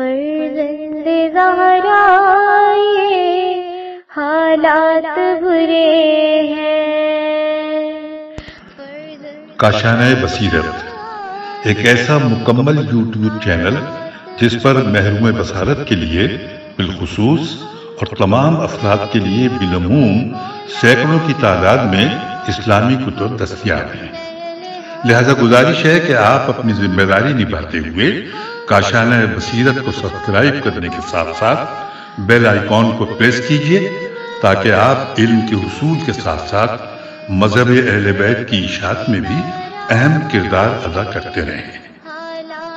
फर्जंद ज़हरा हालात बुरे हैं। बसीरत, एक ऐसा मुकम्मल यूट्यूब चैनल जिस पर महरूम बसारत के लिए, बिलखसूस और तमाम अफराद के लिए बिलमूम सैकड़ों की तादाद में इस्लामी कुतुब दस्तियाब हैं। लिहाजा गुजारिश है कि आप अपनी ज़िम्मेदारी निभाते हुए काशाना बसीरत को सब्सक्राइब करने के साथ साथ बेल आइकॉन को प्रेस कीजिए ताकि आप इल्म के उसूल के साथ साथ मज़हब अहल बैत की इशात में भी अहम किरदार अदा करते रहें।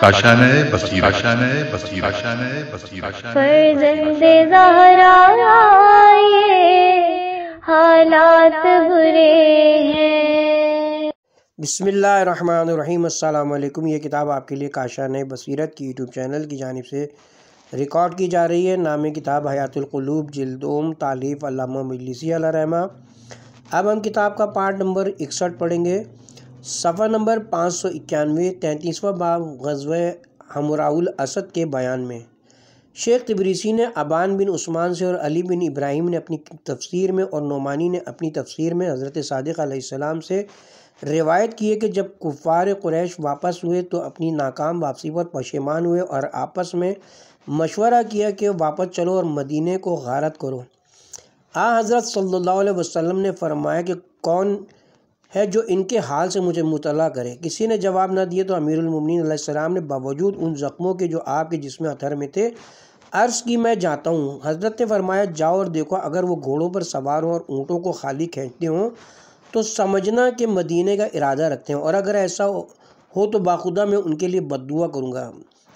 काशाना बसीर हालात बुरे हैं। बिसमीम अल्लाम ये किताब आपके लिए काशान बसीरत की यूट्यूब चैनल की जानब से रिकॉर्ड की जा रही है। नाम किताब हयातुलक़लूब जिल्दोम, तालीफ़ मजलिसी रहमा। अब हम किताब का पार्ट नंबर इकसठ पढ़ेंगे। सफ़ा नंबर पाँच सौ इक्यानवे, तैंतीसवा बाब, गजव हमराउल असद के बयान में। शेख तबरीसी ने अबान बिन उस्मान से और अली बिन इब्राहिम ने अपनी तफसीर में और नोमानी ने अपनी तफसीर में हज़रत सदक़ से रिवायत की है कि जब कुफ़ार क़ुरैश वापस हुए तो अपनी नाकाम वापसी पर पशेमान हुए और आपस में मशवरा किया कि वापस चलो और मदीने को गारत करो। आ हज़रत सल्लल्लाहु अलैहि वसल्लम ने फरमाया कि कौन है जो इनके हाल से मुझे मुतला करे? किसी ने जवाब ना दिए तो अमीरमिन ने बावजूद उन ज़ख्मों के जो आपके जिसम अथर में थे, अर्ज़ की मैं जाता हूँ। हज़रत ने फरमाया, जाओ और देखो, अगर वो घोड़ों पर सवार हों और ऊँटों को खाली खींचते हों तो समझना कि मदीने का इरादा रखते हैं। और अगर ऐसा हो हो तो बाखुदा मैं उनके लिए बदुआ करूँगा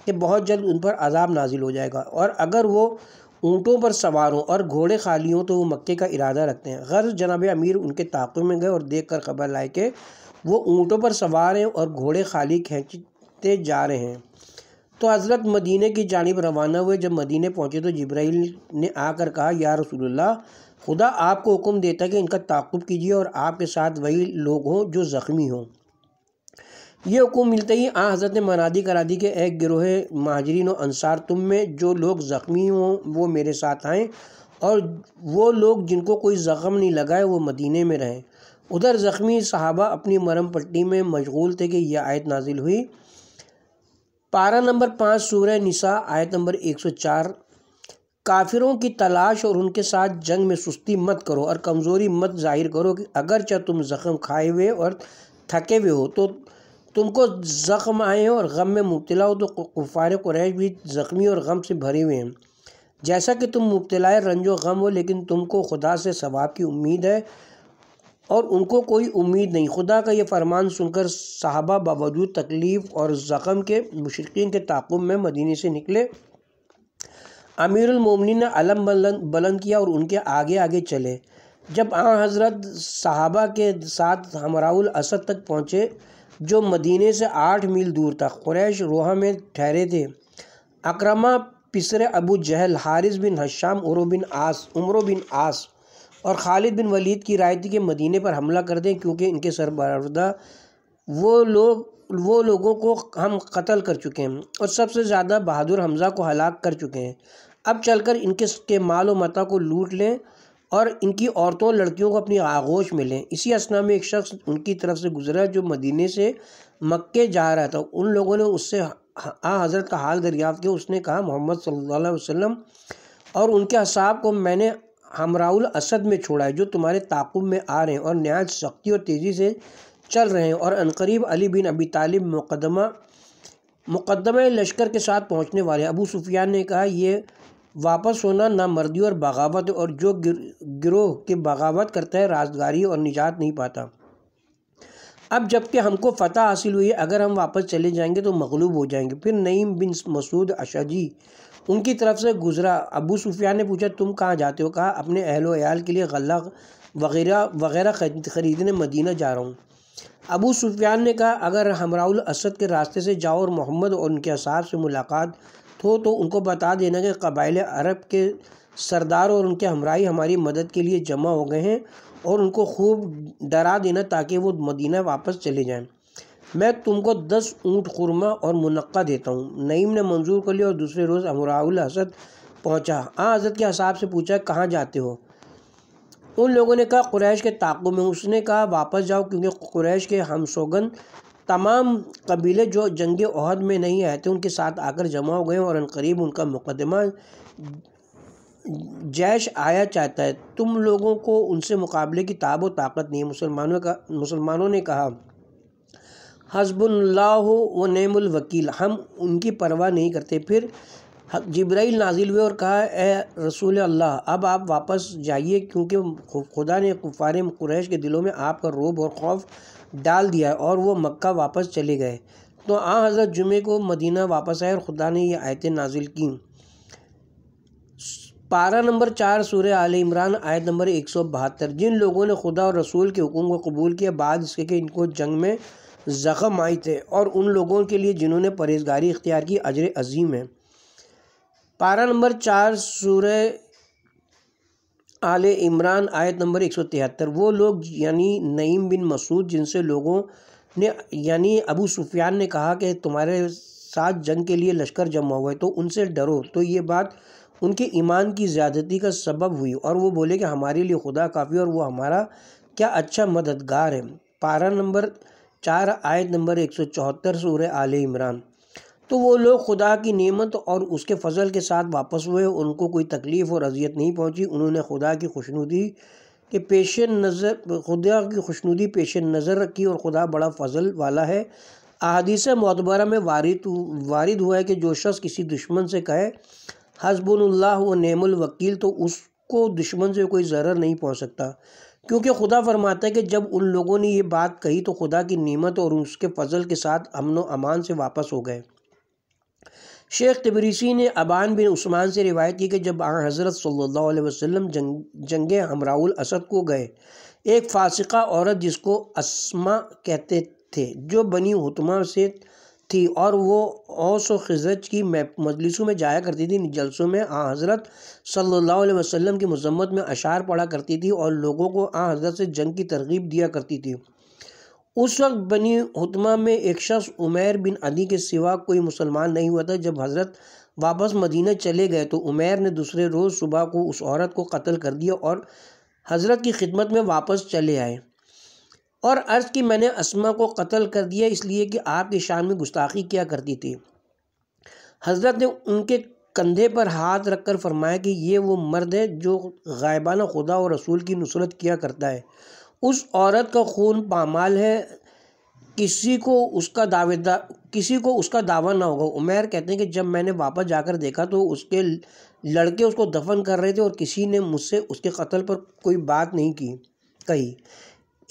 कि बहुत जल्द उन पर अजाब नाजिल हो जाएगा। और अगर वो ऊँटों पर सवार हों और घोड़े खाली हों तो वो मक्के का इरादा रखते हैं। गर्ज जनाब अमीर उनके ताक़ में गए और देख कर खबर लाए कि वो ऊँटों पर सवार हैं और घोड़े खाली खींचते जा रहे हैं। तो हज़रत मदीने की जानब रवाना हुए। जब मदीने पहुँचे तो जब्राइल ने आकर कहा, या रसूलुल्लाह खुदा आपको हुक्म देता है कि इनका ताकुब कीजिए और आपके साथ वही लोग हों जो ज़ख्मी हों। ये हुक्म मिलते ही आ हज़रत ने मनादी करा दी कि एक गिरोह महाजरीन अनसार तुम में जो लोग ज़ख्मी हों, वो मेरे साथ आएँ और वो लोग जिनको कोई ज़ख़म नहीं लगाए, वो मदीने में रहें। उधर ज़ख्मी सहाबा अपनी मरम पट्टी में मशगूल थे कि यह आयत नाजिल हुई। पारा नंबर पाँच सूर्य निसा, आयत नंबर एक सौ चार। काफिरों की तलाश और उनके साथ जंग में सुस्ती मत करो और कमज़ोरी मत ज़ाहिर करो कि अगरचे तुम ज़ख़म खाए हुए और थके हुए हो तो तुमको ज़ख्म आए हैं और गम में मुबतला हो तो कुफ़ार कुरैश भी ज़ख्मी और गम से भरे हुए हैं। जैसा कि तुम मुबतला रंजो गम हो, लेकिन तुमको खुदा से सवाब की उम्मीद है और उनको कोई उम्मीद नहीं। खुदा का ये फरमान सुनकर साहबा बावजूद तकलीफ़ और ज़ख़म के मुशरकिन के ताकुब में मदीने से निकले। अमीरमिन ने अलम बुलंद बुलंद किया और उनके आगे आगे चले। जब आ हज़रत साहबा के साथ हमराउल असद तक पहुँचे, जो मदीने से आठ मील दूर था, क्रैश रोहा में ठहरे थे। Ikrima पिसर Abu Jahl, Haris bin Hisham उरो bin As, Amr bin As और खालिद बिन वलीद की राय थी कि मदीने पर हमला कर दें, क्योंकि इनके सरबरदा वो लोग, वो लोगों को हम कत्ल कर चुके हैं और सबसे ज़्यादा बहादुर हमज़ा को हलाक कर चुके हैं। अब चलकर इनके के माल मता को लूट लें और इनकी औरतों लड़कियों को अपनी आगोश में लें। इसी असना में एक शख्स उनकी तरफ़ से गुजरा जो मदीने से मक्के जा रहा था। उन लोगों ने उससे आ हज़रत का हाल दरियाफ़ किया। उसने कहा, मोहम्मद अलैहि वसल्लम, और उनके असाब को मैंने हमराउल असद में छोड़ा है, जो तुम्हारे ताकुब में आ रहे हैं और नहायत सख्ती और तेज़ी से चल रहे हैं और अनकरीब अली बिन अबी तालिब मुकदमा मुकदमा लश्कर के साथ पहुँचने वाले अबू सुफियान ने कहा, ये वापस होना ना मर्दी और बगावत और जो गिरोह के बगावत करता है, राजगारी और निजात नहीं पाता। अब जबकि हमको फ़तह हासिल हुई है, अगर हम वापस चले जाएँगे तो मगलूब हो जाएँगे। फिर नईम बिन मसूद अशाजी, उनकी तरफ़ से गुजरा। अबू सुफियान ने पूछा, तुम कहाँ जाते हो? कहा, अपने अहल के लिए गला वगैरह वगैरह ख़रीदने मदीना जा रहा हूँ। अबू सुफियान ने कहा, अगर हमराउल असद के रास्ते से जाओ और मोहम्मद और उनके असाब से मुलाकात तो तो उनको बता देना कि कबाइल अरब के सरदार और उनके हमराही हमारी मदद के लिए जमा हो गए हैं और उनको खूब डरा देना ताकि वो मदीना वापस चले जाएँ। मैं तुमको दस ऊँट खुरमा और मुनक्का देता हूँ। नईम ने मंजूर कर लिया और दूसरे रोज़ अमराउल हसद पहुँचा। हाँ हज़रत के हिसाब से पूछा, कहाँ जाते हो? उन लोगों ने कहा, कुरैश के ताक़ु में उसने कहा, वापस जाओ क्योंकि कुरैश के हमशोगन तमाम कबीले जो जंग अहद में नहीं आए थे, उनके साथ आकर जमा हो गए और करीब उनका मुकदमा जैश आया चाहता है। तुम लोगों को उनसे मुकाबले की ताब व ताकत नहीं है, मुसलमानों का, मुसलमानों ने कहा। हसबुल्ला व नेमुल वकील, हम उनकी परवाह नहीं करते। फिर जब्राइल नाजिल हुए और कहा, ए रसूल अल्लाह, अब आप वापस जाइए, क्योंकि खुदा ने कुफार कुरैश के दिलों में आपका रोब और खौफ डाल दिया और वो मक्का वापस चले गए। तो आ हज़रत जुमे को मदीना वापस आए और खुदा ने ये आयतें नाजिल की। पारा नंबर चार सूर्य आल इमरान, आयत नंबर एक सौ बहत्तर। जिन लोगों ने खुदा और रसूल के हुक्म को कबूल किया, बाद इसके कि इनको जंग में ज़ख़म आए थे और उन लोगों के लिए जिन्होंने परहेजगारी इख्तियार की अजर अजीम है। पारा नंबर चार सूर्य आल इमरान, आयत नंबर एक सौ तिहत्तर। वो लोग, यानी नईम बिन मसूद, जिनसे लोगों ने, यानी अबू सुफियान ने कहा कि तुम्हारे साथ जंग के लिए लश्कर जमा हुआ है तो उनसे डरो। तो ये बात उनके ईमान की ज़्यादती का सबब हुई और वो बोले कि हमारे लिए खुदा काफ़ी और वो हमारा क्या अच्छा मददगार है। पारा नंबर चार, आयत नंबर एक सौ चौहत्तर सूर आल इमरान। तो वो लोग खुदा की नेमत और उसके फजल के साथ वापस हुए। उनको कोई तकलीफ़ और अजियत नहीं पहुँची। उन्होंने खुदा की खुशनुदी के पेश नज़र, खुदा की खुशनुदी पेश नज़र रखी और खुदा बड़ा फजल वाला है। अदीस मतबरा में वारिद वारिद हुआ है कि जो शख्स किसी दुश्मन से कहे हसबुल्ला व नेमुल वकील तो उसको दुश्मन से कोई ज़र नहीं पहुँच सकता। क्योंकि खुदा फरमाता है कि जब उन लोगों ने ये बात कही तो खुदा की नेमत और उसके फजल के साथ अमन व अमान से वापस हो गए। शेख तबरीसी ने अबान बिन उस्मान से रिवायत की कि जब आ हज़रत अलैहि वसल्लम जंग जंग हमराउल असद को गए, एक फासिका औरत जिसको असमा कहते थे, जो बनी हुतमा से थी और वो औस व खजरत की मजलिसों में जाया करती थी, जलसों में आ हज़रत सल्लल्लाहु अलैहि वसल्लम की मजम्मत में अशार पढ़ा करती थी और लोगों को आ हज़रत से जंग की तरगीब दिया करती थी। उस वक्त बनी हुतमा में एक शख्स उमैर बिन अली के सिवा कोई मुसलमान नहीं हुआ था। जब हज़रत वापस मदीना चले गए तो उमैर ने दूसरे रोज़ सुबह को उस औरत को कत्ल कर दिया और हज़रत की खिदमत में वापस चले आए। और अर्ज़ की मैंने असमा को कत्ल कर दिया, इसलिए कि आपकी शान में गुस्ताखी किया करती थी। हज़रत ने उनके कंधे पर हाथ रखकर फरमाया कि ये वो मर्द है जो गायबाना खुदा और रसूल की नुसरत किया करता है। उस औरत का खून पामाल है किसी को उसका दावेदार किसी को उसका दावा ना होगा। उमैर कहते हैं कि जब मैंने वापस जाकर देखा तो उसके लड़के उसको दफन कर रहे थे और किसी ने मुझसे उसके कत्ल पर कोई बात नहीं की कही।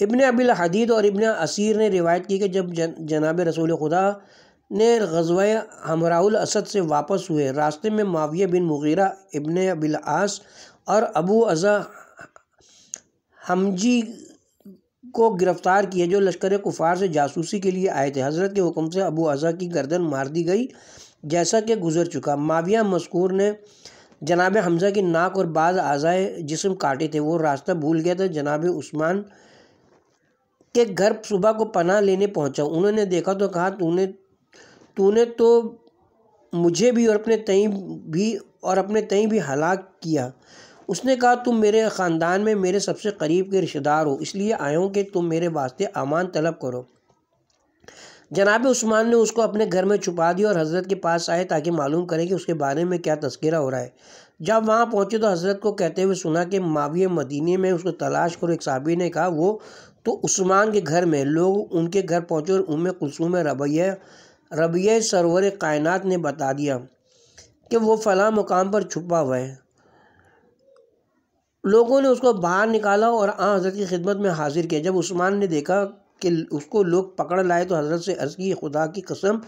इबन अबिल हदीद और इबन असीर ने रिवायत की कि जब जन, जनाब रसूल खुदा ने गजवा हमराउल असद से वापस हुए रास्ते में माविया बिन मुगीरा इबन अबिल आस और अबू अज़ा हमजी को गिरफ़्तार किया, जो लश्कर कुफार से जासूसी के लिए आए थे। हज़रत के हुक्म से अबू अज़ा की गर्दन मार दी गई, जैसा कि गुजर चुका। माविया मस्कूर ने जनाब हमज़ा की नाक और बाज़ आज़ाए जिसम काटे थे। वो रास्ता भूल गया था। जनाब उस्मान के घर सुबह को पनाह लेने पहुँचा। उन्होंने देखा तो कहा, तूने तूने तो मुझे भी और अपने तई भी, और अपने तई भी हलाक किया। उसने कहा, तुम मेरे ख़ानदान में मेरे सबसे करीब के रिश्तेदार हो, इसलिए आए हो कि तुम मेरे वास्ते अमान तलब करो। जनाब उस्मान ने उसको अपने घर में छुपा दिया और हज़रत के पास आए ताकि मालूम करें कि उसके बारे में क्या तस्करा हो रहा है। जब वहाँ पहुँचे तो हज़रत को कहते हुए सुना कि माविय मदीने में उसको तलाश करो, एक साबी ने कहा, वो तो उस्मान के घर में, लोग उनके घर पहुँचे और उम कुलसूम रबैया, रबिया सरवर कायनात ने बता दिया कि वो फ़लाँ मुकाम पर छुपा हुआ है। लोगों ने उसको बाहर निकाला और आ हज़रत की खिदमत में हाजिर किया। जब उस्मान ने देखा कि उसको लोग पकड़ लाए तो हज़रत से अर्ज़ की खुदा की कसम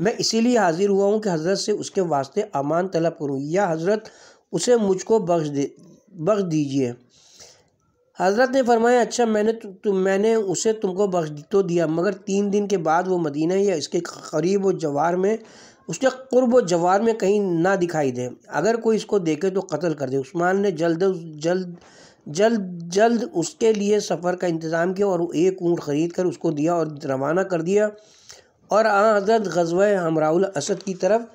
मैं इसीलिए हाजिर हुआ हूँ कि हज़रत से उसके वास्ते अमान तलब करूँ या हज़रत उसे मुझको बख्श दे बख्श दीजिए। हज़रत ने फरमाया अच्छा मैंने तु, मैंने उसे तुमको बख्श तो दिया मगर तीन दिन के बाद वो मदीना या इसके करीब व जवार में उसके कुर्ब जवार में कहीं ना दिखाई दे। अगर कोई इसको देखे तो कत्ल कर दे। उस्मान ने जल्द जल्द जल्द जल्द उसके लिए सफ़र का इंतज़ाम किया और एक ऊँट ख़रीद कर उसको दिया और रवाना कर दिया। और आ हज़रत गजवा हमराउल असद की तरफ़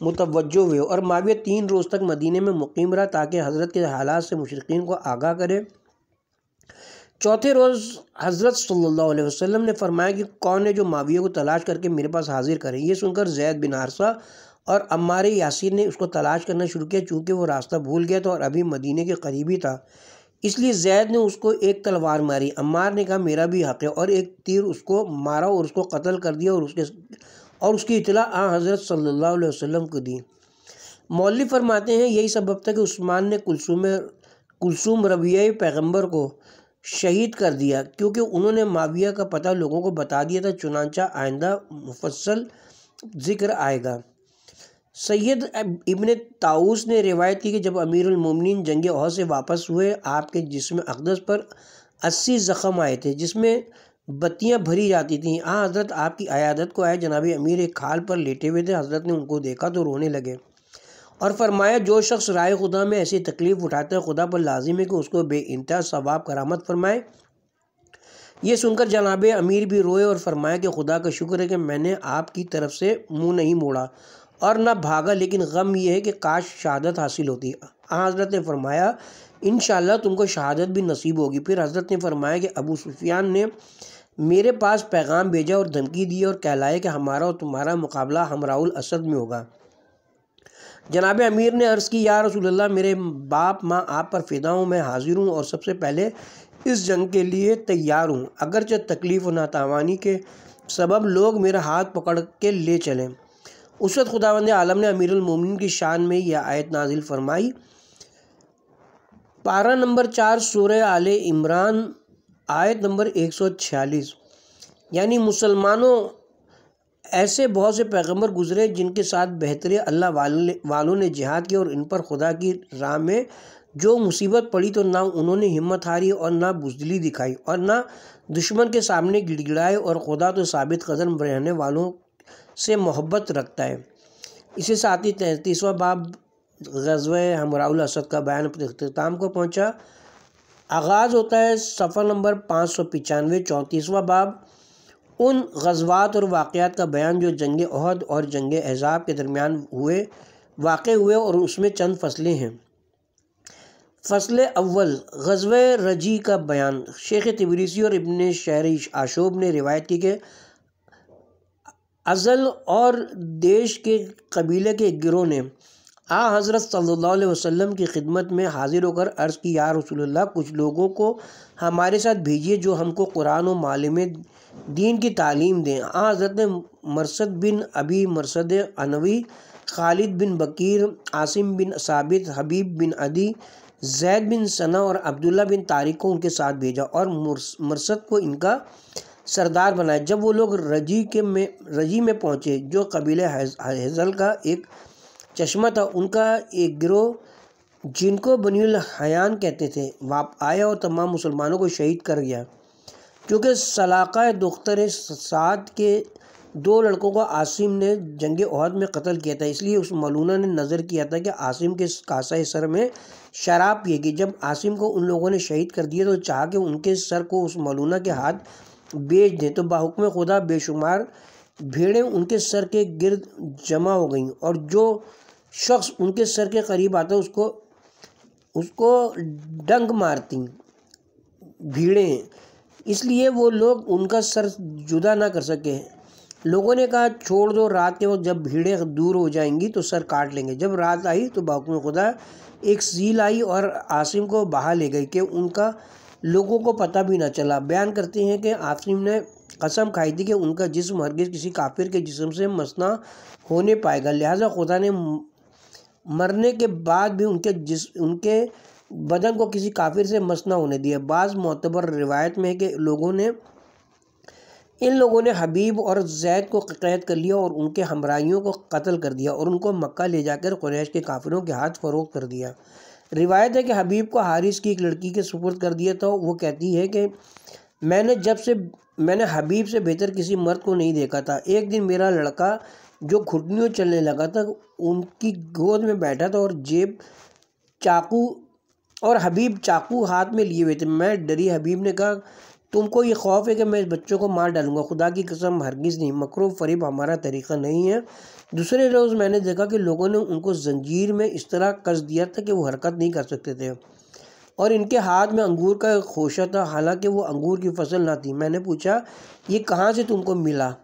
मुतवजो हुए और माविया तीन रोज़ तक मदीने में मुकीम रहा ताकि हज़रत के हालात से मुशरकिन को आगाह करे। चौथे रोज़ हज़रत सल्लल्लाहु अलैहि वसल्लम ने फरमाया कि कौन है जो माविया को तलाश करके मेरे पास हाजिर करें? ये सुनकर जैद बिन हारसा और अम्मार यासिर ने उसको तलाश करना शुरू किया, चूँकि वो रास्ता भूल गया था और अभी मदीने के करीबी था। इसलिए जैद ने उसको एक तलवार मारी। अम्मार ने कहा, मेरा भी हक़ है। और एक तीर उसको मारा और उसको कत्ल कर दिया और उसके और उसकी इतला आ हज़रत सल्लल्लाहु अलैहि वसल्लम को दी। मौली फरमाते हैं, यही सबब था कि उस्मान ने कुलसुम कुलसुम रबिया पैगंबर को शहीद कर दिया, क्योंकि उन्होंने माविया का पता लोगों को बता दिया था, चुनाचा आइंदा मुफसल ज़िक्र आएगा। सैयद इबन ताउस ने रिवायत की कि जब अमीरमिन जंग अहद से वापस हुए, आपके जिसम अकदस पर अस्सी ज़ख़म आए थे, जिसमें बत्तियाँ भरी जाती थीं। हाँ हज़रत, आपकी अयादत को आए जनाब अमीर एक खाल पर लेटे हुए थे, हज़रत ने उनको देखा तो रोने लगे। और फरमाया, जो शख्स राय खुदा में ऐसी तकलीफ़ उठाता है, खुदा पर लाजिम है कि उसको बे इंतहा सवाब करामत फरमाए। ये सुनकर जनाब अमीर भी रोए और फरमाया कि खुदा का शुक्र है कि मैंने आपकी तरफ़ से मुँह नहीं मोड़ा और न भागा, लेकिन गम यह है कि काश शहादत हासिल होती। हज़रत ने फरमाया इन तुमको शहादत भी नसीब होगी। फिर हज़रत ने फरमाया कि अबू सुफियान ने मेरे पास पैगाम भेजा और धमकी दी और कहलाया कि हमारा और तुम्हारा मुकाबला हमराउल असद में होगा। जनाब अमीर ने अर्ज़ की, या रसूलुल्लाह, मेरे बाप, माँ, आप पर फ़िदा हूँ, मैं हाजिर हूँ और सबसे पहले इस जंग के लिए तैयार हूँ। अगरचे तकलीफ़ व नातावानी के सबब लोग मेरा हाथ पकड़ के ले चलें। उस वक्त खुदावंद आलम ने अमीरमिन की शान में यह आयत नाजिल फरमाई। पारा नंबर चार सूर आल इमरान, आयत नंबर एक सौ छियालीस। यानी मुसलमानों ऐसे बहुत से पैगंबर गुजरे जिनके साथ बेहतर अल्लाह वाले ने जिहाद किया और इन पर खुदा की राह में जो मुसीबत पड़ी तो ना उन्होंने हिम्मत हारी और ना बुजदली दिखाई और ना दुश्मन के सामने गिड़गिड़ाए और खुदा तो साबित कदम रहने वालों से मोहब्बत रखता है। इसी साथ ही तैंतीसवा बाब गजव हमराउल असद का बयान अपने अख्ताम को पहुँचा। आगाज़ होता है सफ़र नंबर पाँच सौ पचानवे, चौंतीसवा बाब उन गजबात और वाक़ात का बयान जो जंग अहद और जंग एजाब के दरमियान हुए, वाक़ हुए और उसमें चंद फ़सलें हैं। फ़सल अव्वल, गजव रज़ी का बयान। शेख तिबरीसी और इबन शहर आशोब ने रिवायत की कि अज़ल और देश के कबीले के गिरोह ने आ हज़रत सल्लल्लाहु अलैहि वसल्लम की खिदमत में हाजिर होकर अर्ज़ की, या रसूलुल्लाह, कुछ लोगों को हमारे साथ भेजिए जो हमको कुरान और मालूम दीन की तालीम दें। आ हज़रत ने मरसद बिन अबी मरसद अनवी, खालिद बिन बकीर, आसिम बिन साबित, हबीब बिन अदी, जैद बिन सना और अब्दुल्ला बिन तारिक को उनके साथ भेजा और मरसद को इनका सरदार बनाए जब वो लोग रज़ी के में, रज़ी में पहुँचे, जो कबीले हज़ल का एक चश्मा था, उनका एक गिरोह, जिनको बनील हयान कहते थे। वाप आया और तमाम मुसलमानों को शहीद कर गया। क्योंकि सलाक़ा दुख्तर साद के दो लड़कों को आसिम ने जंग अहद में कत्ल किया था। इसलिए उस मलूना ने नज़र किया था कि आसिम के कासा सर में शराब पिएगी। जब आसिम को उन लोगों ने शहीद कर दिया तो चाह के उनके सर को उस मलूना के हाथ बेच दें। तो बाहुक्म खुदा बेशुमार भेड़ें उनके सर के गिर्द जमा हो गईं और जो शख्स उनके सर के करीब आता, उसको उसको डंग मारती, भीड़ें। इसलिए वो लोग उनका सर जुदा ना कर सके। लोगों ने कहा, छोड़ दो, रात के वक्त जब भीड़ें दूर हो जाएँगी तो सर काट लेंगे। जब रात आई तो बाहुक्म खुदा, एक सील आई और आसिम को बहा ले गई कि उनका, लोगों को पता भी ना चला। बयान करते हैं कि आसिम ने कसम खाई थी कि उनका जिस्म हरगिज़ किसी काफिर के जिस्म से मसना होने पाएगा। लिहाजा खुदा ने मरने के बाद भी उनके जिस, उनके बदन को किसी काफिर से मसना होने दिया। बाज़ मोतबर रिवायत में है कि लोगों ने, इन लोगों ने हबीब और जैद को कैद कर लिया और उनके हमराइयों को कत्ल कर दिया और उनको मक्का ले जाकर कुरैश के काफिरों के हाथ फ़रोग कर दिया। रिवायत है कि हबीब को हारिस की एक लड़की के सुपुर्द कर दिया तो वो कहती है कि, मैंने जब से, मैंने हबीब से बेहतर किसी मर्द को नहीं देखा था। एक दिन मेरा लड़का जो घुटनियों चलने लगा था, उनकी गोद में बैठा था और जेब चाकू और हबीब चाकू हाथ में लिए हुए थे। मैं डरी, हबीब ने कहा, तुमको ये खौफ है कि मैं इस बच्चों को मार डालूँगा। खुदा की कसम, हरगिज़ नहीं। मकरो फरीब हमारा तरीक़ा नहीं है। दूसरे रोज़ मैंने देखा कि लोगों ने उनको जंजीर में इस तरह कस दिया था कि वो हरकत नहीं कर सकते थे। और इनके हाथ में अंगूर का खोशा था। हालाँकि वो अंगूर की फ़सल ना थी। मैंने पूछा, ये कहाँ से तुमको मिला?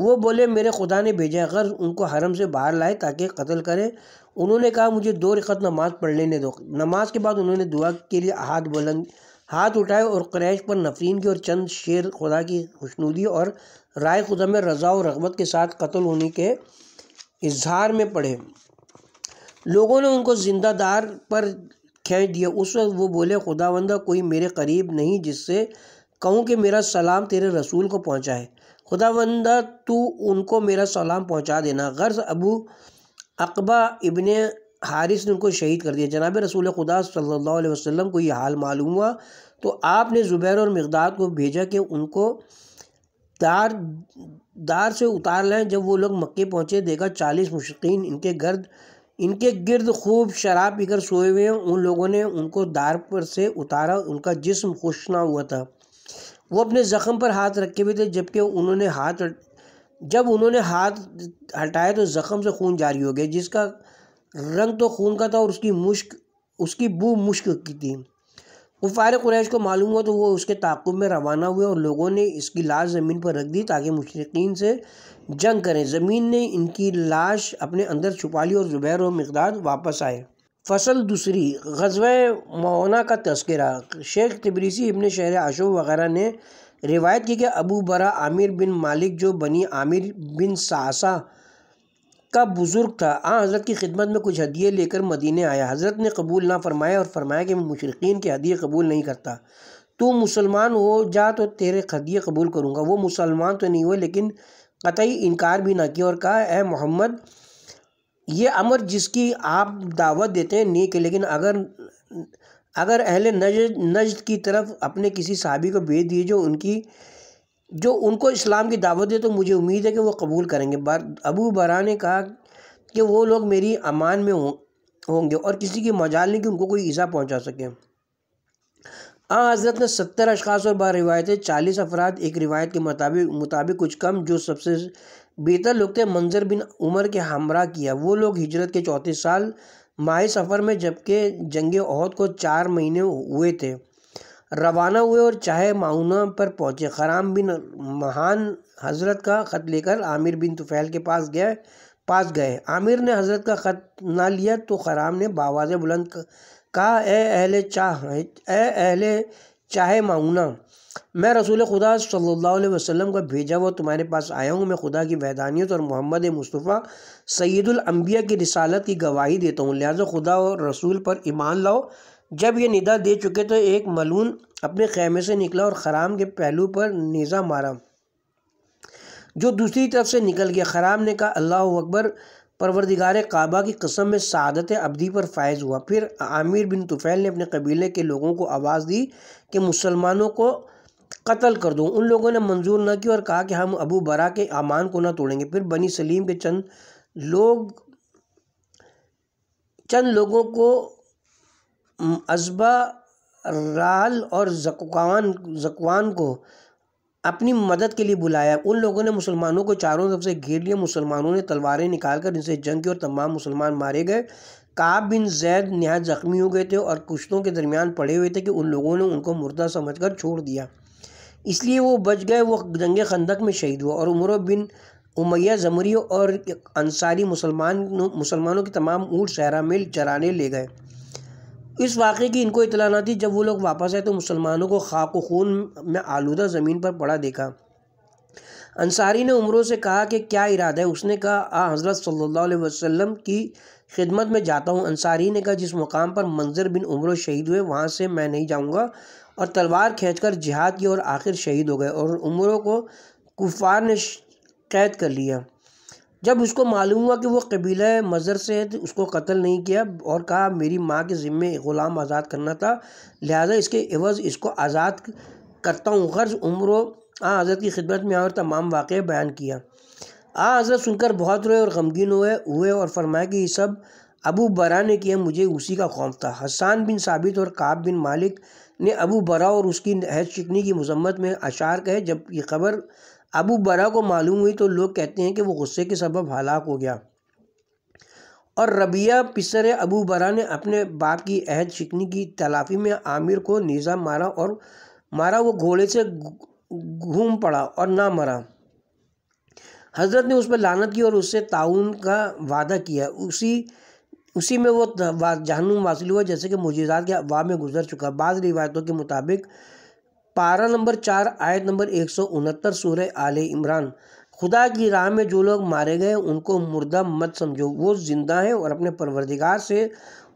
वो बोले, मेरे खुदा ने भेजा अगर उनको हरम से बाहर लाए ताकि कत्ल करें। उन्होंने कहा, मुझे दो रकत नमाज़ पढ़ लेने दो। नमाज़ के बाद उन्होंने दुआ के लिए हाथ बुलंद, हाथ उठाए और क्रैश पर नफरीन की और चंद शेर खुदा की खुशनुदी और राय खुदा में रज़ा और रगबत के साथ कत्ल होने के इजहार में पढ़े। लोगों ने उनको ज़िंदादार पर खींच दिया। उस वक्त वो बोले, खुदावंदा, कोई मेरे करीब नहीं जिससे कहूँ कि मेरा सलाम तेरे रसूल को पहुँचाए। खुदावंदा, तू उनको मेरा सलाम पहुँचा देना। गर्ज अबू अकबा इबन हारिस ने उनको शहीद कर दिया। जनाब रसूल खुदा सल्लल्लाहु अलैहि वसल्लम को ये हाल मालूम हुआ तो आपने ज़ुबैर और मकदाद को भेजा कि उनको दार दार से उतार लें। जब वो लोग मक्के पहुँचे, देखा चालीस मुश्किन इनके गर्द, इनके गिर्द खूब शराब पीकर सोए हुए उन लोगों ने उनको दार पर से उतारा, उनका जिस्म खुश ना हुआ था। वो अपने ज़ख़म पर हाथ रखे हुए थे, जबकि उन्होंने हाथ जब उन्होंने हाथ हटाया तो ज़ख़म से खून जारी हो गया, जिसका रंग तो खून का था और उसकी मुश्क, उसकी बू मुश्क की थी। कुफार कुरैश को मालूम हुआ तो वो उसके ताकुब में रवाना हुए और लोगों ने इसकी लाश ज़मीन पर रख दी ताकि मुशरकिन से जंग करें। ज़मीन ने इनकी लाश अपने अंदर छुपा ली और ज़ुबैर और मकदार वापस आए। फ़सल दूसरी, गजव मौना का तस्करा। शेख तबरीसी इबन शहर आशो वगैरह ने रिवायत की कि अबू बरा आमिर बिन मालिक, जो बनी आमिर बिन सासा का बुज़ुर्ग था, आ हज़रत की खिदमत में कुछ हदिये लेकर मदीने आया। हज़रत ने कबूल ना फरमाया और फरमाया कि मैं मुशरकिन के हदिये कबूल नहीं करता। तू मुसलमान हो, जा तो तेरे हदिये कबूल करूँगा। वो मुसलमान तो नहीं हुए, लेकिन कतई इनकार भी ना किया और कहा ए मोहम्मद ये अमर जिसकी आप दावत देते हैं नेक है लेकिन अगर अगर अहले नज नज की तरफ़ अपने किसी साहबी को भेज दिए जो उनकी, जो उनको इस्लाम की दावत दे तो मुझे उम्मीद है कि वो कबूल करेंगे। बार, अबू बरा ने कहा कि वो लोग मेरी अमान में होंगे और किसी की मजाल नहीं कि उनको कोई ईज़ा पहुँचा सके। आ, हज़रत ने सत्तर अशखास और बार रिवायतें, चालीस अफराद एक रिवायत के मुताबिक मुताबिक कुछ कम, जो सबसे बेहतर थे मंजर बिन उमर के हमरा किया। वो लोग हिजरत के चौथे साल माह सफ़र में जबकि जंग अहद को चार महीने हुए थे। रवाना हुए और चाहे माउना पर पहुँचे। खराम बिन महान हज़रत का ख़त लेकर आमिर बिन तुफ़ैल के पास गए पास गए। आमिर ने हज़रत का ख़त ना लिया तो खराम ने बावाज़ बुलंद कहा अहले चाह अहले चाहे माउना मैं रसूल खुदा सल्लल्लाहु अलैहि वसल्लम का भेजा हुआ तुम्हारे पास आया हूँ। मैं खुदा की वैदानियत और मोहम्मद मुस्तफ़ा सैदुलम्बिया की रिसालत की गवाही देता हूँ। लिहाजा खुदा और रसूल पर ईमान लाओ। जब ये निदा दे चुके तो एक मलून अपने खैमे से निकला और ख़राम के पहलू पर नेज़ा मारा, जो दूसरी तरफ़ से निकल गया। ख़राम ने कहा, अल्लाह अकबर, परवरदिगार काबा की कसम में सादत अबदी पर फायज़ हुआ। फिर आमिर बिन तुफ़ैल ने अपने कबीले के लोगों को आवाज़ दी कि मुसलमानों को कत्ल कर दो। उन लोगों ने मंजूर न किया और कहा कि हम अबू बरा के अमान को ना तोड़ेंगे। फिर बनी सलीम के चंद लोग, चंद लोगों को अजबा, राल और जकवान जकवान को अपनी मदद के लिए बुलाया। उन लोगों ने मुसलमानों को चारों तरफ़ से घेर लिया। मुसलमानों ने तलवारें निकालकर इनसे जंग की और तमाम मुसलमान मारे गए। काब बिन जैद नहायत ज़ख्मी हो गए थे और कुश्तों के दरमियान पड़े हुए थे कि उन लोगों ने उनको मुर्दा समझकर छोड़ दिया। इसलिए वो बच गए, वो जंग खंदक में शहीद हुआ और उमर बिन उमैया जमरी और अंसारी मुसलमान, मुसलमानों के तमाम ऊँट सहरा मिल चराने ले गए। इस वाक़े की इनको इतला ना थी, जब वो लोग वापस आए तो मुसलमानों को खाक खून में आलूदा ज़मीन पर पड़ा देखा। अंसारी ने उम्रों से कहा कि क्या इरादा है? उसने कहा, आ, हज़रत सल्लल्लाहु अलैहि वसल्लम की खिदमत में जाता हूँ। अंसारी ने कहा, जिस मुकाम पर मंजर बिन उम्र शहीद हुए, वहाँ से मैं नहीं जाऊँगा। और तलवार खींचकर जिहाद की और आखिर शहीद हो गए और उम्रों को कुफार ने कैद कर लिया। जब उसको मालूम हुआ कि वो कबीला मज़र से है तो उसको कत्ल नहीं किया और कहा, मेरी माँ के ज़िम्मे ग़ुलाम आज़ाद करना था, लिहाजा इसके एवज़ इसको आज़ाद करता हूँ। गर्ज उम्र, आ हज़रत की खिदमत में और तमाम वाक़ बयान किया। आ हज़रत सुनकर बहुत रोए और गमगीन हुए हुए और फरमाया कि ये सब अबू बरा ने किया, मुझे उसी का खौफ था। हसान बिन साबित और काब बिन मालिक ने अबू बरा और उसकी हैज़ शिकनी की मजम्मत में अशार कहे। जब ये खबर अबू बरा को मालूम हुई तो लोग कहते हैं कि वो गुस्से के सबब हलाक हो गया। और रबिया पिसर अबू बरा ने अपने बाप की अहद शिकनी की तलाफ़ी में आमिर को निज़ाम मारा और मारा, वो घोड़े से घूम पड़ा और ना मरा। हज़रत ने उस पर लानत की और उससे ताउन का वादा किया। उसी उसी में वो जहनुम वासिल हुआ, जैसे कि मुजीज़ात के अफवाह में गुजर चुका। बाद रिवायतों के मुताबिक, पारा नंबर चार, आयत नंबर एक सौ उनहत्तर सूर आल इमरान। खुदा की राह में जो लोग मारे गए, उनको मुर्दा मत समझो। वो ज़िंदा हैं और अपने परवरदिगार से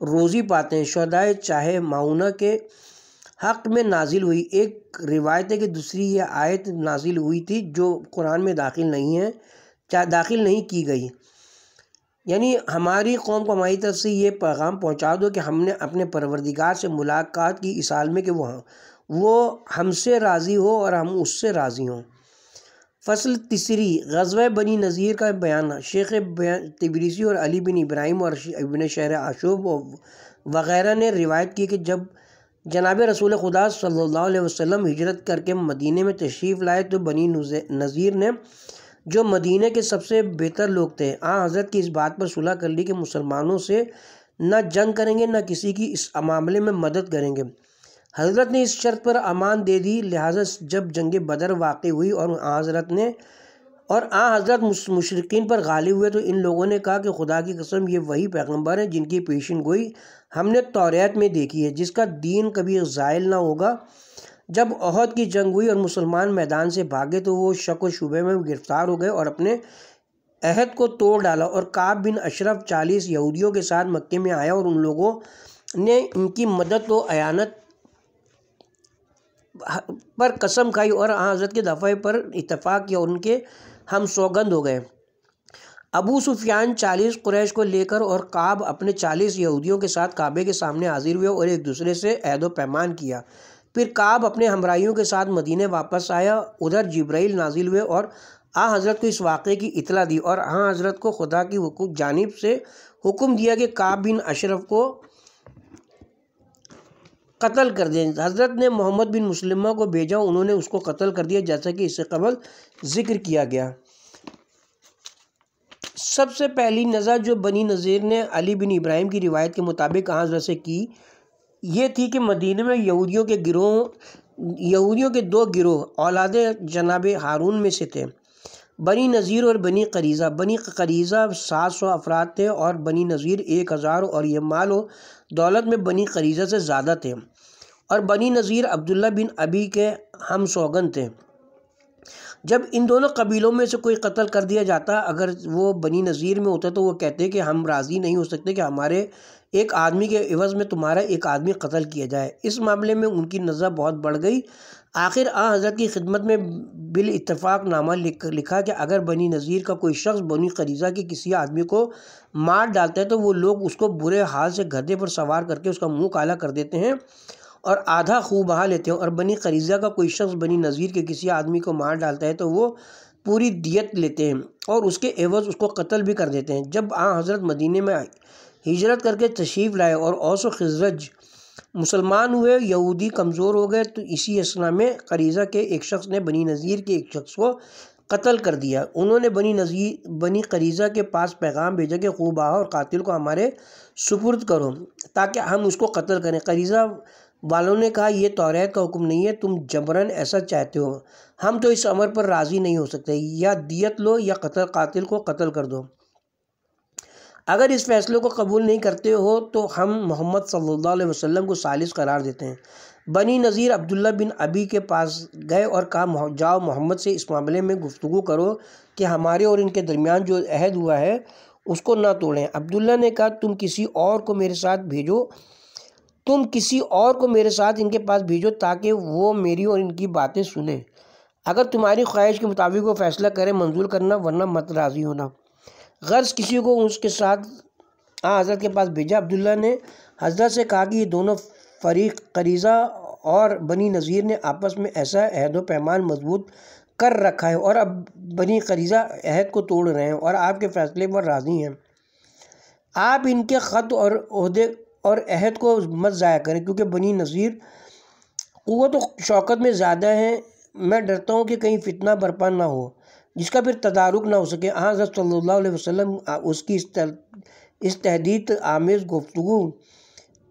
रोज़ी पाते हैं। शदाय चाहे माउना के हक़ में नाजिल हुई। एक रिवायत है कि दूसरी ये आयत नाजिल हुई थी, जो कुरान में दाखिल नहीं है दाखिल नहीं की गई। यानी हमारी कौम को हमारी तरफ़ से ये पैगाम पहुँचा दो कि हमने अपने परवरदिगार से मुलाकात की इस आल में कि वो वो हमसे राज़ी हो और हम उससे राज़ी हों। फ़सल तीसरी, गजवा बनी नज़ीर का बयान। शेख तबरीसी और अली बिन इब्राहिम और इबन शहर आशूब वगैरह ने रिवायत की कि जब जनाब रसूल खुदा सल्लल्लाहु अलैहि वसल्लम हिजरत करके मदीने में तशरीफ़ लाए तो बनी नज़ीर ने जो मदीने के सबसे बेहतर लोग थे। आ हज़रत की इस बात पर सुलह कर ली कि मुसलमानों से न जंग करेंगे, न किसी की इस मामले में मदद करेंगे। हज़रत ने इस शर्त पर अमान दे दी, लिहाजा जब जंग बदर वाक़ हुई और हज़रत ने और आ हज़रत मुशरकिन पर गालिब हुए तो इन लोगों ने कहा कि खुदा की कसम, ये वही पैगंबर है जिनकी पेशन गोई हमने तौरियत में देखी है, जिसका दीन कभी ज़ायल ना होगा। जब अहद की जंग हुई और मुसलमान मैदान से भागे तो वो शक व शुबे में गिरफ़्तार हो गए और अपने अहद को तोड़ डाला और काब बिन अशरफ चालीस यहूदियों के साथ मक्के में आया और उन लोगों ने इनकी मदद व अयानत पर कसम खाई और हज़रत के दफ़े पर इतफ़ाक़ किया उनके हम सौगंध हो गए। अबू सुफियान चालीस कुरैश को लेकर और काब अपने चालीस यहूदियों के साथ काबे के सामने हाजिर हुए और एक दूसरे से अहद पैमान किया। फिर काब अपने हमराइयों के साथ मदीने वापस आया। उधर जब्राइल नाजिल हुए और आ हज़रत को इस वाक़े की इतला दी और हाँ हज़रत को खुदा की जानब से हुक्म दिया कि काब बिन अशरफ को कत्ल कर दिया हज़रत ने मोहम्मद बिन मुसलमा को भेजा, उन्होंने उसको कत्ल कर दिया, जैसा कि इससे कबल ज़िक्र किया गया। सबसे पहली नज़र जो बनी नज़ीर ने अली बिन इब्राहिम की रिवायत के मुताबिक हज़रत से की ये थी कि मदीने में यहूदियों के गिरोह, यहूदियों के दो गिरोह, औलाद जनाब हारून में से थे। बनी नज़ीर और बनी करीज़ा। बनी करीज़ा सात सौ अफराद थे और बनी नज़ीर एक हज़ार और ये माल व दौलत में बनी करीज़ा से ज़्यादा थे। और बनी नज़ीर अब्दुल्ला बिन अबी के हम सौगन थे। जब इन दोनों कबीलों में से कोई कत्ल कर दिया जाता, अगर वो बनी नज़ीर में होता तो वो कहते कि हम राज़ी नहीं हो सकते कि हमारे एक आदमी के इवज़ में तुम्हारा एक आदमी कत्ल किया जाए। इस मामले में उनकी नज़र बहुत बढ़ गई। आखिर आ हज़रत की खिदमत में बिल इतफ़ाक़ नामा लिख, लिखा कि अगर बनी नज़ीर का कोई शख्स बनी करीज़ा के किसी आदमी को मार डालता है तो वो लोग उसको बुरे हाल से गधे पर सवार करके उसका मुँह काला कर देते हैं और आधा खूब बहा लेते हैं और बनी खरीजा का कोई शख्स बनी नज़ीर के किसी आदमी को मार डालता है तो वो पूरी दियत लेते हैं और उसके एवज़ उसको कत्ल भी कर देते हैं। जब आ हज़रत मदीने में हिजरत करके तशरीफ़ लाए और औस खजरज मुसलमान हुए, यहूदी कमज़ोर हो गए तो इसी असना में करीज़ा के एक शख्स ने बनी नज़ीर के एक शख्स को कत्ल कर दिया। उन्होंने बनी नज़ीर, बनी करीज़ा के पास पैगाम भेजा कि खूब आओ और कातिल को हमारे सुपुर्द करो, ताकि हम उसको कत्ल करें। करीज़ा वालों ने कहा यह तौरेत का हुक्म नहीं है, तुम जबरन ऐसा चाहते हो। हम तो इस अमर पर राज़ी नहीं हो सकते। या दियत लो या कत्ल, कातिल को कत्ल कर दो। अगर इस फैसले को कबूल नहीं करते हो तो हम मोहम्मद सल्लल्लाहु अलैहि वसल्लम को सालिस करार देते हैं। बनी नज़ीर अब्दुल्ला बिन अबी के पास गए और कहा जाओ मोहम्मद से इस मामले में गुफ्तु करो कि हमारे और इनके दरमियान जो अहद हुआ है, उसको ना तोड़ें। अब्दुल्ला ने कहा, तुम किसी और को मेरे साथ भेजो, तुम किसी और को मेरे साथ इनके पास भेजो ताकि वो मेरी और इनकी बातें सुने। अगर तुम्हारी ख्वाहिश के मुताबिक वो फैसला करें, मंजूर करना, वरना मत राज़ी होना। गर्ज किसी को उसके साथ हाँ हज़रत के पास भेजा अब्दुल्ला ने। हज़रत से कहा कि ये दोनों फरीक करीज़ा और बनी नज़ीर ने आपस में ऐसा अहद पैमान मज़बूत कर रखा है और अब बनी करीज़ा अहद को तोड़ रहे हैं और आपके फ़ैसले पर राज़ी हैं। आप इनके ख़त और अहदे और अहद को मत ज़ाया करें क्योंकि बनी नज़ीर क़वत शौकत में ज़्यादा हैं। मैं डरता हूँ कि कहीं फितना बरपा ना हो। जिसका फिर तदारुक ना हो सके। हाँ हज़रत सल्लल्लाहु अलैहि वसल्लम उसकी इस इस तहदीद आमेज़ गुफ्तु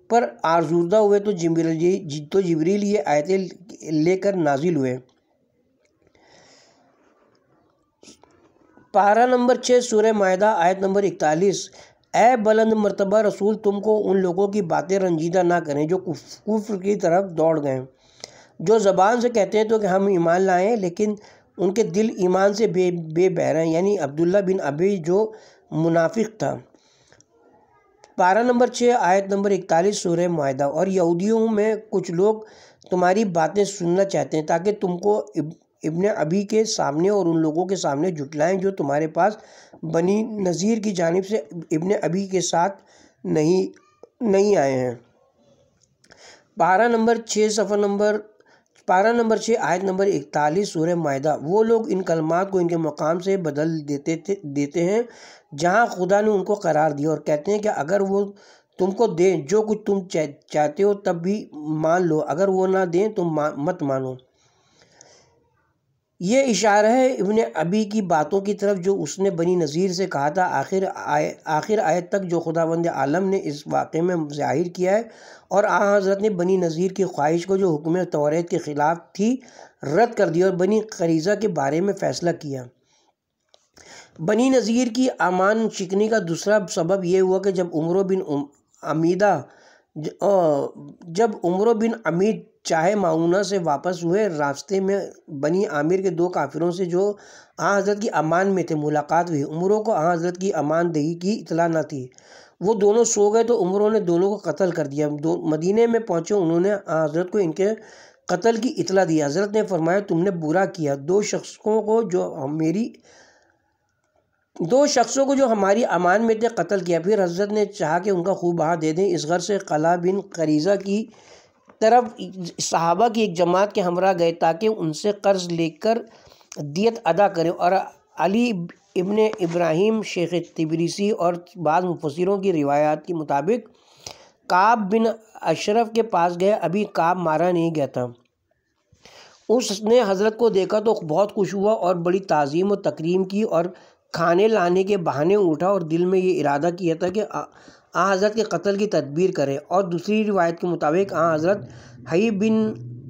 पर आरजूदा हुए तो जबरील तो जबरील ये आयतें लेकर नाजिल हुए। पारा नंबर छः सूर्य मायदा, आयत नंबर इकतालीस। ए बुलंद मरतबा रसूल, तुमको उन लोगों की बातें रंजीदा ना करें जो कुफ्र की तरफ़ दौड़ गए। जो ज़बान से कहते हैं तो कि हम ईमान लाएँ, लेकिन उनके दिल ईमान से बे, बेबहर यानी अब्दुल्ला बिन अबी जो मुनाफिक था। पारा नंबर छः, आयत नंबर इकतालीस सूर्य माहा और यहूदियों में कुछ लोग तुम्हारी बातें सुनना चाहते हैं, ताकि तुमको इब्ने अभी के सामने और उन लोगों के सामने जुटलाएँ जो तुम्हारे पास बनी नज़ीर की जानब से इब्ने अभी के साथ नहीं नहीं आए हैं। पारा नंबर छः, सफ़र नंबर पारा नंबर छः आयत नंबर इकतालीस सूर्य माहा वो लोग इन कलमात को इनके मकाम से बदल देते थे देते हैं जहाँ खुदा ने उनको करार दिया और कहते हैं कि अगर वो तुमको दें जो कुछ तुम चाहते हो तब भी मान लो अगर वो ना दें तो मा, मत मानो। ये इशारा है इबन अबी की बातों की तरफ़ जो उसने बनी नज़ीर से कहा था। आखिर आय आखिर आयत तक जो खुदावंद आलम ने इस वाक़े में ज़ाहिर किया है और आ, हज़रत ने बनी नज़ीर की ख्वाहिश को जो हुक्म तौरेत के ख़िलाफ़ थी, रद्द कर दिया और बनी खरीज़ा के बारे में फ़ैसला किया। बनी नज़ीर की अमान शिकनी का दूसरा सबब यह हुआ कि जब उम्र बिन अमीदा जब उम्र बिन अमीद चाहे माऊना से वापस हुए, रास्ते में बनी आमिर के दो काफिरों से जो आ, हज़रत की अमान में थे, मुलाकात हुई। उम्रों को आ, हज़रत की अमान दही की इतला न थी। वो दोनों सो गए तो उम्रों ने दोनों को कत्ल कर दिया। दो, मदीने में पहुँचे उन्होंने हज़रत को इनके कत्ल की इतला दी। हज़रत ने फरमाया, तुमने बुरा किया। दो शख्सों को जो मेरी, दो शख्सों को जो हमारी अमान में थे, कत्ल किया। फिर हज़रत ने चाहा कि उनका खूब बहा दे दें। इस घर से कला बिन करीज़ा की तरफ़ सहाबा की एक जमात के हमरा गए, ताकि उनसे कर्ज़ लेकर दियत अदा करें और अली इबन इब्राहिम, शेख तिबरीसी और बाद मुफसरों की रिवायात के मुताबिक काब बिन अशरफ के पास गए। अभी काब मारा नहीं गया था। उसने हज़रत को देखा तो बहुत खुश हुआ और बड़ी तज़ीम और तकरीम की और खाने लाने के बहाने उठा और दिल में ये इरादा किया था कि आ हज़रत के कत्ल की तदबीर करें। और दूसरी रिवायत के मुताबिक आ हज़रत हई बिन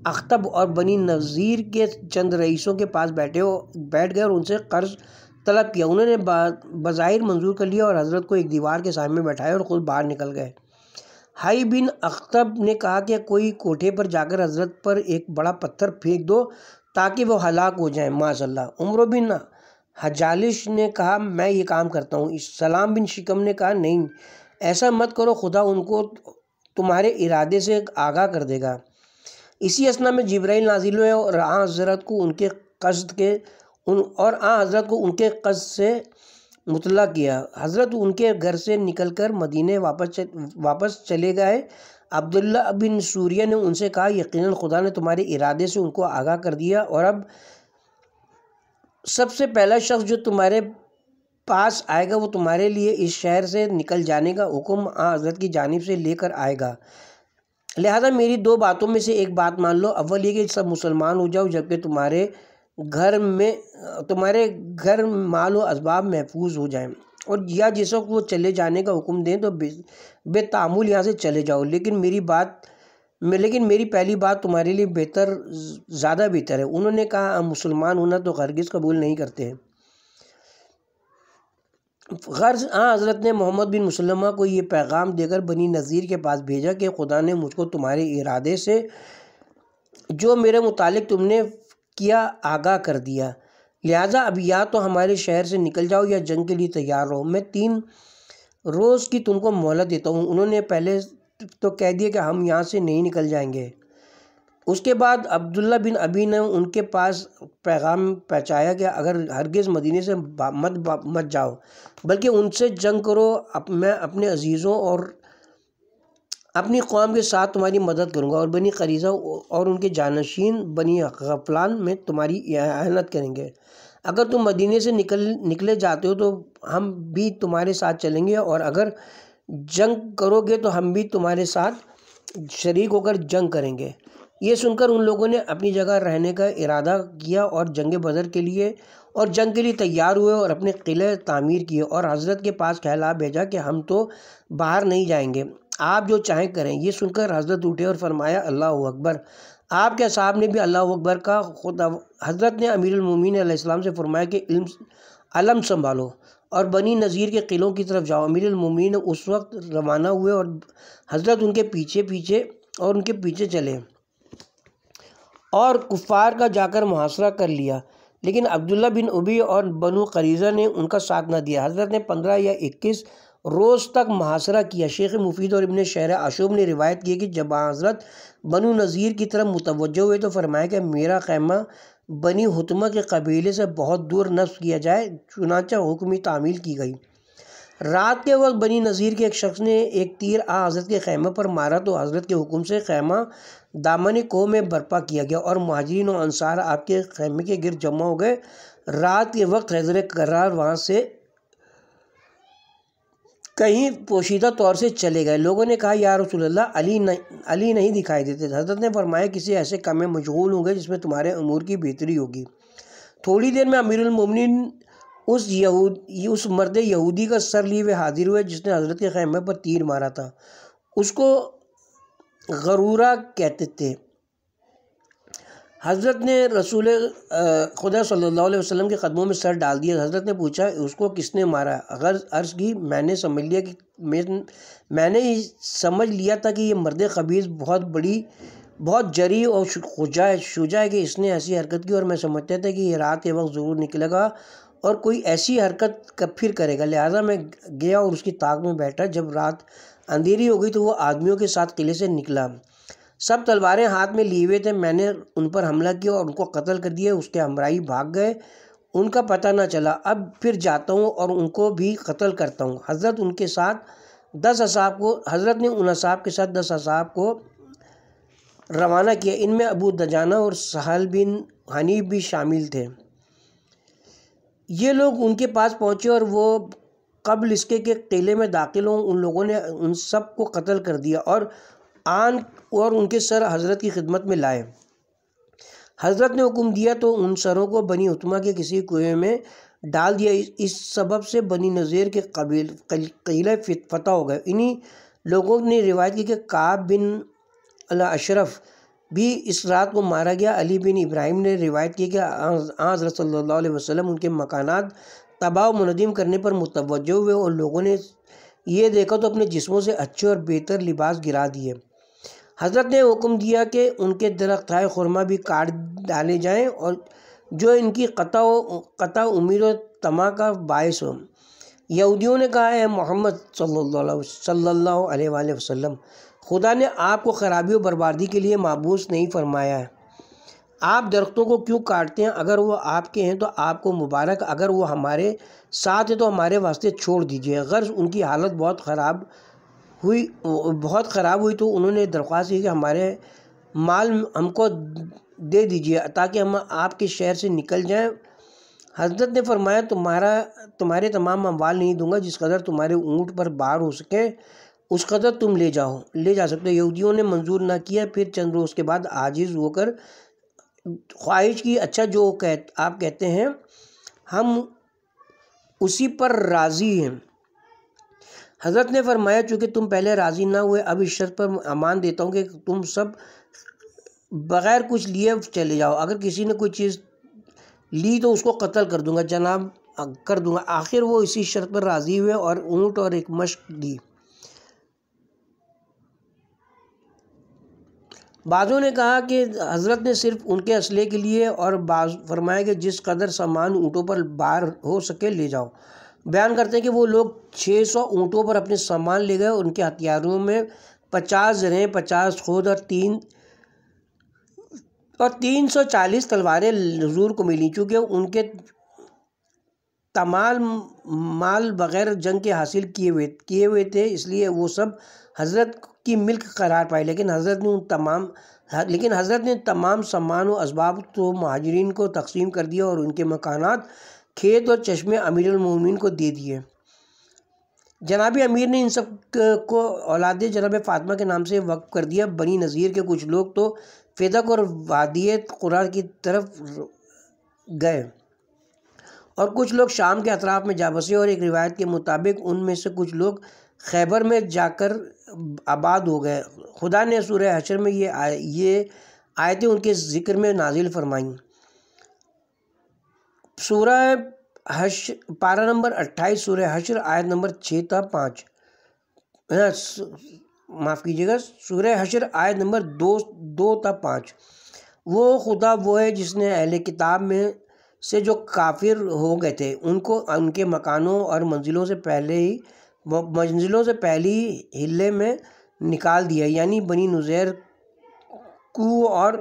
अख्तब और बनी नज़ीर के चंद रईसों के पास बैठे हो, बैठ गए और उनसे कर्ज तलब किया। उन्होंने बाज़ाहिर मंजूर कर लिया और हज़रत को एक दीवार के सामने बैठाया और ख़ुद बाहर निकल गए। हाई बिन अख्तब ने कहा कि कोई कोठे पर जाकर हज़रत पर एक बड़ा पत्थर फेंक दो ताकि वो हलाक हो जाए माशा उम्र बिन हजालिश ने कहा, मैं ये काम करता हूँ। सलाम बिन शिकम ने कहा, नहीं, ऐसा मत करो, खुदा उनको तुम्हारे इरादे से आगाह कर देगा। इसी असना में जब्राइल नाजिल हुए और आ हज़रत को उनके कस्द के उन और आ हज़रत को उनके कस्द से मुतला किया। हज़रत उनके घर से निकलकर मदीने वापस चल, वापस चले गए। अब्दुल्ला बिन सूर्य ने उनसे कहा यकीनन खुदा ने तुम्हारे इरादे से उनको आगाह कर दिया। और अब सबसे पहला शख्स जो तुम्हारे पास आएगा वो तुम्हारे लिए इस शहर से निकल जाने का हुक्म आ हज़रत की जानब से लेकर आएगा। लिहाजा मेरी दो बातों में से एक बात मान लो। अव्वल ये कि सब मुसलमान हो जाओ जबकि तुम्हारे घर में, तुम्हारे घर माल व इसबाब महफूज हो जाएँ और या जिस वक्त वो चले जाने का हुक्म दें तो बेतामुल यहाँ से चले जाओ। लेकिन मेरी बात मैं लेकिन मेरी पहली बात तुम्हारे लिए बेहतर, ज़्यादा बेहतर है। उन्होंने कहा, हम मुसलमान होना तो हरगिज़ कबूल नहीं करते हैं। गर्ज हाँ हज़रत ने मोहम्मद बिन मुसलमा को ये पैगाम देकर बनी नज़ीर के पास भेजा कि खुदा ने मुझको तुम्हारे इरादे से, जो मेरे मुतालिक तुमने किया आगाह कर दिया। लिहाजा अब या तो हमारे शहर से निकल जाओ या जंग के लिए तैयार रहो। मैं तीन रोज़ की तुमको मोहलत देता हूँ। उन्होंने पहले तो कह दिया कि हम यहाँ से नहीं निकल जाएँगे। उसके बाद अब्दुल्ला बिन अबी ने उनके पास पैगाम पहुँचाया कि अगर हरगिज़ मदीने से मत मत जाओ बल्कि उनसे जंग करो। अप, मैं अपने अजीज़ों और अपनी कौम के साथ तुम्हारी मदद करूँगा और बनी खरीजा और उनके जानशीन बनी गफलान में तुम्हारी अहनत करेंगे। अगर तुम मदीने से निकल, निकले जाते हो तो हम भी तुम्हारे साथ चलेंगे और अगर जंग करोगे तो हम भी तुम्हारे साथ शरीक होकर जंग करेंगे। ये सुनकर उन लोगों ने अपनी जगह रहने का इरादा किया और जंग बदर के लिए और जंग के लिए तैयार हुए और अपने किले तामीर किए और हज़रत के पास कहला भेजा कि हम तो बाहर नहीं जाएँगे। आप जो चाहें करें, ये सुनकर हज़रत उठे और फरमाया, अल्लाह अकबर। आपके साहब ने भी अल्लाह अकबर का खुद हज़रत ने अमीरमिन से फरमाया कि, इल्म, अलम संभालो और बनी नज़ीर के किलों की तरफ़ जाओ। अमीरमिन उस वक्त रवाना हुए और हज़रत उनके पीछे पीछे और उनके पीछे चले और कुफ़ार का जाकर मुहासरा कर लिया। लेकिन अब्दुल्ला बिन उबी और बनु करीज़ा ने उनका साथ न दिया। हज़रत ने पंद्रह या इक्कीस रोज़ तक मुहासरा किया। शेख मुफीद और इबन शहर आशूब ने रिवायत की कि जब हज़रत बनु नज़ीर की तरफ़ मुतवजह हुए तो फरमाया कि मेरा खैमा बनी हुतमा के कबीले से बहुत दूर नफ्स किया जाए, चुनाचा हुक्मी तामील की गई। रात के वक्त बनी नज़ीर के एक शख्स ने एक तीर आ हज़रत के खैमे पर मारा तो हज़रत के हुक्म से खैमा दामन को में बर्पा किया गया और महाजरीन और अनसार आपके खैमे के गिर जमा हो गए। रात के वक्त हजर करार वहाँ से कहीं पोशीदा तौर से चले गए। लोगों ने कहा, या रसोल्ला अली नहीं अली नहीं दिखाई देते। हज़रत ने फरमाया, किसी ऐसे काम में मशगूल होंगे जिसमें तुम्हारे अमूर की बेहतरी होगी। थोड़ी देर में अमीरमिन उस यहूद, उस मर्द यहूदी का सर लिए हुए हाजिर हुए, जिसने हज़रत के खैमे पर तीर मारा था। उसको गरूरा कहते थे। हज़रत ने रसूल खुदा सल्लल्लाहु अलैहि वसल्लम के कदमों में सर डाल दिया। हज़रत ने पूछा, उसको किसने मारा? अगर अर्ज़ की मैंने समझ लिया कि मैंने समझ लिया था कि ये मर्द खबीज़ बहुत बड़ी, बहुत जरी और शुजा शुजा है कि इसने ऐसी हरकत की और मैं समझता था कि ये रात के वक्त ज़रूर निकलेगा और कोई ऐसी हरकत कब फिर करेगा। लिहाजा मैं गया और उसकी ताक में बैठा। जब रात अंधेरी हो गई तो वो आदमियों के साथ किले से निकला। सब तलवारें हाथ में लिए हुए थे। मैंने उन पर हमला किया और उनको कत्ल कर दिया। उसके हमराही भाग गए। उनका पता ना चला। अब फिर जाता हूँ और उनको भी कत्ल करता हूँ। हज़रत उनके साथ दस असाब को, हज़रत ने उन असाब के साथ दस असाब को रवाना किया। इनमें अबू दजाना और सहल बिन हनीफ भी शामिल थे। ये लोग उनके पास पहुँचे और वो कबल इसके के किले में दाखिल हों। उन लोगों ने उन सबको कत्ल कर दिया और आन और उनके सर हज़रत की खिदमत में लाए। हज़रत ने हुक्म दिया तो उन सरों को बनी उतमा के किसी कुएँ में डाल दिया। इस सबब से बनी नज़ीर के कबील, किले फतह हो गए। इन्हीं लोगों ने रिवायत की कि काब बिन अशरफ भी इस रात को मारा गया। अली बिन इब्राहिम ने रिवायत की कि आज सल्लल्लाहु अलैहि वसल्लम उनके मकानात तबाह मुनदम करने पर मुतवजह हुए और लोगों ने ये देखा तो अपने जिस्मों से अच्छे और बेहतर लिबास गिरा दिए। हज़रत ने हुक्म दिया कि उनके दरख्त खुरमा भी काट डाले जाएँ और जो इनकी कता कता उम्मीद और तमा का बायस हो। यहूदियों ने कहा है मोहम्मद सल्लल्लाहु अलैहि वसल्लम, खुदा ने आपको ख़राबी और बर्बादी के लिए माबूस नहीं फरमाया है। आप दरख्तों को क्यों काटते हैं? अगर वो आपके हैं तो आपको मुबारक, अगर वो हमारे साथ है तो हमारे वास्ते छोड़ दीजिए। गर्ज, उनकी हालत बहुत ख़राब हुई, बहुत ख़राब हुई तो उन्होंने दरख्वास्त की कि हमारे माल हमको दे दीजिए ताकि हम आपके शहर से निकल जाएँ। हज़रत ने फरमाया, तुम्हारा, तुम्हारे तमाम अमवाल नहीं दूँगा जिस कदर तुम्हारे ऊँट पर बार हो सके, उस कदर तुम ले जाओ, ले जा सकते हो। यहूदियों ने मंजूर ना किया, फिर चंद रोज़ के बाद आजिज़ होकर ख्वाहिश की अच्छा जो कह, आप कहते हैं, हम उसी पर राज़ी हैं। हज़रत ने फरमाया, चूँकि तुम पहले राज़ी ना हुए, अब इस शर्त पर अमान देता हूँ कि तुम सब बग़ैर कुछ लिए चले जाओ। अगर किसी ने कोई चीज़ ली तो उसको कत्ल कर दूँगा, जनाब, कर दूँगा। आखिर वो इसी शर्त पर राज़ी हुए और ऊँट और एक मश्क दी। बाज़ों ने कहा कि हज़रत ने सिर्फ़ उनके असले के लिए और बाज, फरमाया कि जिस कदर सामान ऊँटों पर बार हो सके ले जाओ। बयान करते हैं कि वो लोग 600 ऊँटों पर अपने सामान ले गए उनके हथियारों में पचास जरें पचास खुद और तीन और तीन सौ चालीस तलवारें हजूर को मिली चूँकि उनके तमाम माल बग़ैर जंग के हासिल किए हुए किए हुए थे, इसलिए वो सब हज़रत की मिल्क करार पाए लेकिन हज़रत ने उन तमाम, लेकिन हज़रत ने तमाम सामान व इसबाब तो महाजरीन को तकसीम कर दिया और उनके मकानात खेत और चश्मे अमीर अमीरमिन को दे दिए। जनाब अमीर ने इन सबको औलाद जनाब फातमा के नाम से वक्फ कर दिया। बनी नज़ीर के कुछ लोग तो फ़ेदक और वादिय कुरान की तरफ़ गए और कुछ लोग शाम के अतराफ़ में जा बसे और एक रिवायत के मुताबिक उनमें से कुछ लोग खैबर में जाकर आबाद हो गए। खुदा ने सूर्य हशर में ये आ, ये आयतें उनके ज़िक्र में नाजिल फरमाई। सूरह हश पारा नंबर अट्ठाईस सूर्य हशर आयत नंबर छः था पाँच। हाँ, माफ़ कीजिएगा सूर्य हशर आयत नंबर दो दो था पाँच। वो खुदा वो है जिसने अहले किताब में से जो काफिर हो गए थे उनको उनके मकानों और मंजिलों से पहले ही मंजिलों से पहले ही हिले में निकाल दिया। यानी बनी नुज़ैर को और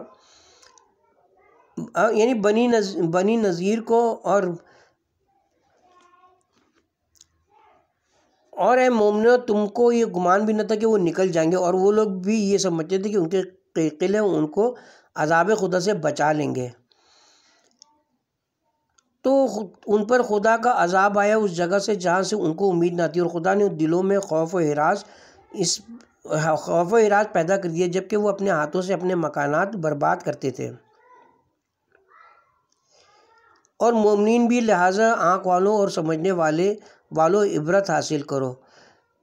यानी बनी नज, बनी नज़ीर को और और ए मोमनो, तुमको ये गुमान भी न था कि वो निकल जाएँगे, और वो लोग भी ये समझते थे कि उनके किले उनको अजाब खुदा से बचा लेंगे। तो उन पर खुदा का अजाब आया उस जगह से जहाँ से उनको उम्मीद ना थी, और खुदा ने दिलों में खौफ व हिरास इस, खौफ व हिरास पैदा कर दिया, जबकि वो अपने हाथों से अपने मकानात बर्बाद करते थे। और मोमिन भी लिहाजा आँख वालों और समझने वाले वालों इबरत हासिल करो।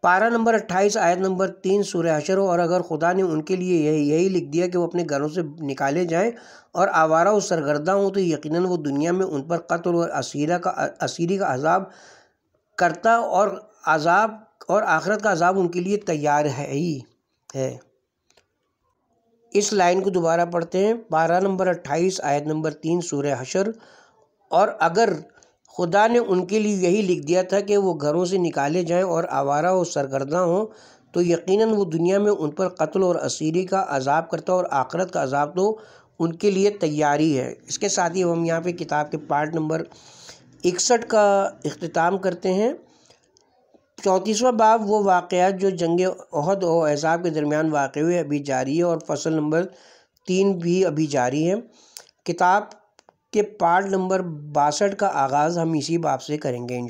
पारा नंबर अट्ठाईस, आयत नंबर तीन सूर्य हशर हो। और अगर खुदा ने उनके लिए यही यही लिख दिया कि वो अपने घरों से निकाले जाएँ और आवारा और सरगर्दा हों तो यकीनन वो दुनिया में उन पर कत्ल और असीरा का, असीरी का अजाब करता और अजाब और आखरत का अजाब उनके लिए तैयार है ही, है। इस लाइन को दोबारा पढ़ते हैं। बारह नंबर अट्ठाईस, आयत नंबर तीन सूर्य हशर। और अगर खुदा ने उनके लिए यही लिख दिया था कि वो घरों से निकाले जाएँ और आवारा और सरगर्दा हों तो यकीनन वो दुनिया में उन पर कत्ल और असीरी का अजाब करता और आखरत का अजाब तो उनके लिए तैयारी है। इसके साथ ही हम यहाँ पे किताब के पार्ट नंबर इकसठ का अख्ताम करते हैं। चौंतीसवा बाब, वो वाक़ात जो जंग अहद और एजाब के दरमियान वाक़ हुए अभी जारी है और फ़सल नंबर तीन भी अभी जारी है। किताब के पार्ट नंबर बासठ का आगाज़ हम इसी बाब से करेंगे इन